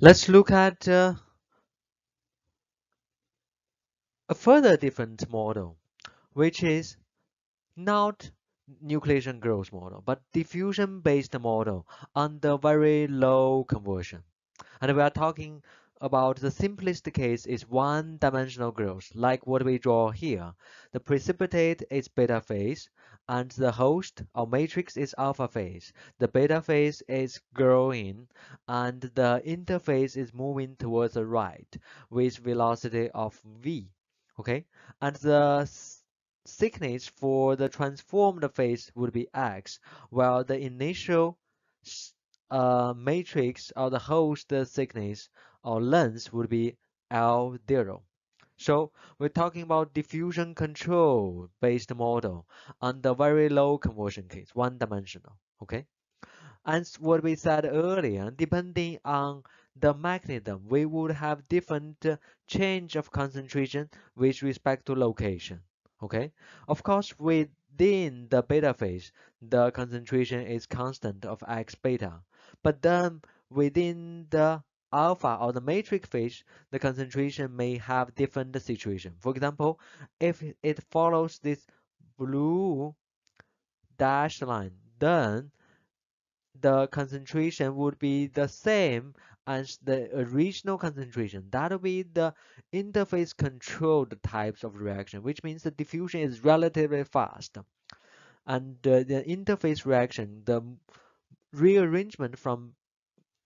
Let's look at uh, a further different model, which is not nucleation growth model, but diffusion-based model under very low conversion. And we are talking about the simplest case is one-dimensional growth, like what we draw here. The precipitate is beta phase, and the host or matrix is alpha phase. The beta phase is growing, and the interface is moving towards the right with velocity of v. Okay, and the thickness for the transformed phase would be x, while the initial uh, matrix or the host thickness or length would be L0. So we're talking about diffusion control based model the very low conversion case, one dimensional, okay? And what we said earlier, depending on the mechanism, we would have different uh, change of concentration with respect to location okay of course within the beta phase the concentration is constant of x beta but then within the alpha or the matrix phase the concentration may have different situation for example if it follows this blue dashed line then the concentration would be the same as the original concentration. That will be the interface controlled types of reaction, which means the diffusion is relatively fast. And uh, the interface reaction, the rearrangement from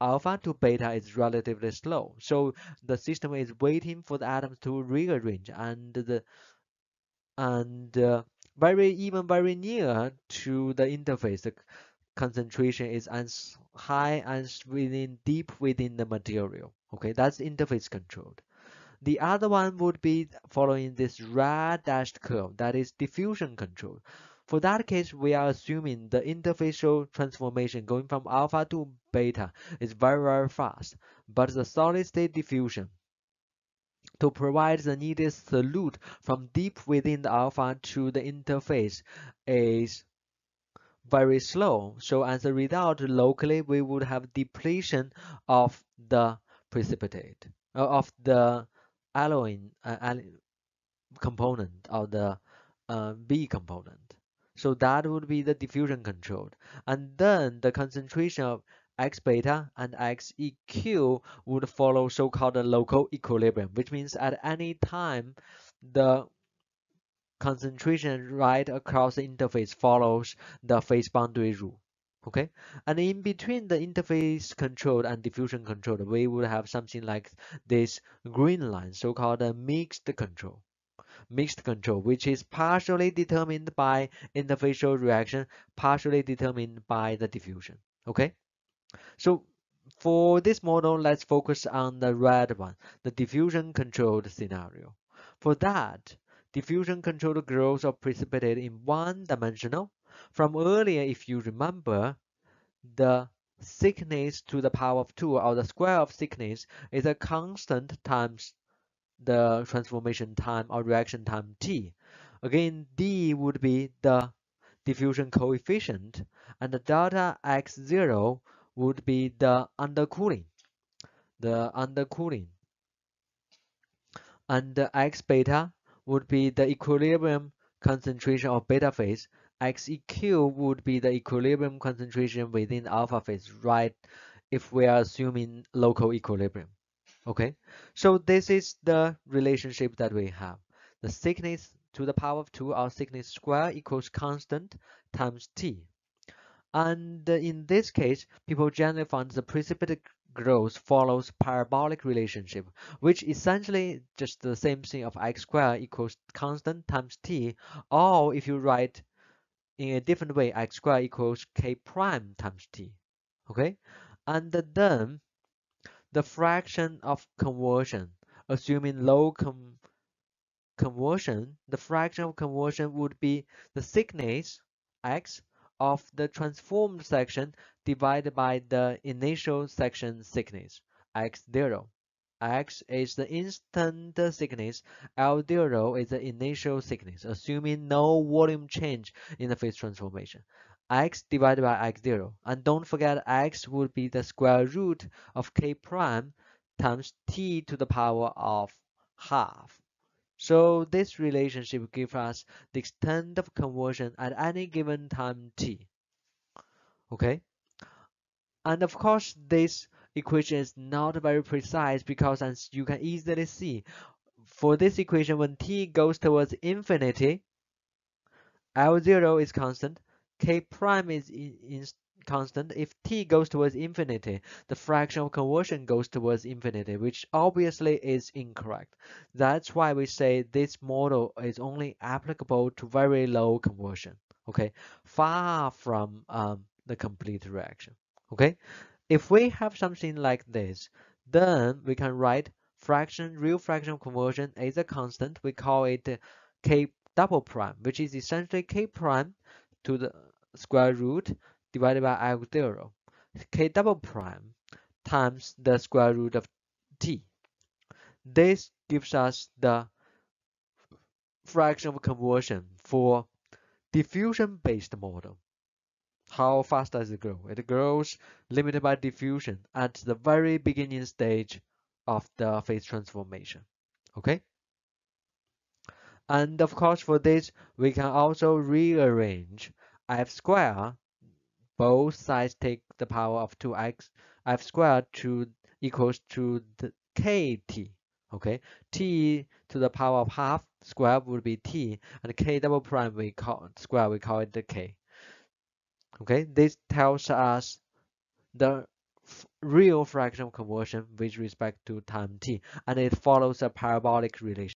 alpha to beta is relatively slow. So the system is waiting for the atoms to rearrange and the and uh, very even very near to the interface the concentration is as high as within deep within the material. Okay, that's interface controlled. The other one would be following this red dashed curve, that is diffusion control. For that case, we are assuming the interfacial transformation going from alpha to beta is very, very fast, but the solid state diffusion to provide the needed solute from deep within the alpha to the interface is very slow. So as a result, locally we would have depletion of the precipitate uh, of the alloying uh, component of the uh, B component. So that would be the diffusion controlled. And then the concentration of X beta and X EQ would follow so-called local equilibrium, which means at any time the concentration right across the interface follows the phase boundary rule. Okay, and in between the interface control and diffusion control, we would have something like this green line, so-called mixed control. Mixed control, which is partially determined by interfacial reaction, partially determined by the diffusion. Okay, so for this model, let's focus on the red one, the diffusion controlled scenario. For that, diffusion controlled growth of precipitate in one dimensional. From earlier, if you remember, the thickness to the power of 2 or the square of thickness is a constant times the transformation time or reaction time t. Again, d would be the diffusion coefficient and the delta x0 would be the undercooling. The undercooling. And the x beta would be the equilibrium concentration of beta phase. XEQ would be the equilibrium concentration within alpha phase, right? If we are assuming local equilibrium. Okay, so this is the relationship that we have. The thickness to the power of 2 or thickness square equals constant times t. And in this case, people generally find the precipitate growth follows parabolic relationship, which essentially just the same thing of x squared equals constant times t, or if you write in a different way, x squared equals k prime times t. Okay, and then the fraction of conversion, assuming low com conversion, the fraction of conversion would be the thickness x of the transformed section divided by the initial section thickness, x0. X is the instant thickness, L0 is the initial thickness, assuming no volume change in the phase transformation. x divided by x0. And don't forget x would be the square root of k prime times t to the power of half. So this relationship gives us the extent of conversion at any given time t. Okay? And of course, this equation is not very precise because as you can easily see, for this equation, when t goes towards infinity, L0 is constant, K prime is in, in constant. If t goes towards infinity, the fraction of conversion goes towards infinity, which obviously is incorrect. That's why we say this model is only applicable to very low conversion, okay? Far from um, the complete reaction, okay? If we have something like this, then we can write fraction, real fraction of conversion is a constant. We call it k double prime, which is essentially k prime to the square root divided by x0, k double prime times the square root of t. This gives us the fraction of conversion for diffusion-based model. How fast does it grow? It grows limited by diffusion at the very beginning stage of the phase transformation. Okay? And of course, for this, we can also rearrange f squared. Both sides take the power of 2x f squared to equals to the kt. Okay, t to the power of half square would be t, and k double prime we call square we call it the k. Okay, this tells us the real fraction conversion with respect to time t, and it follows a parabolic relation.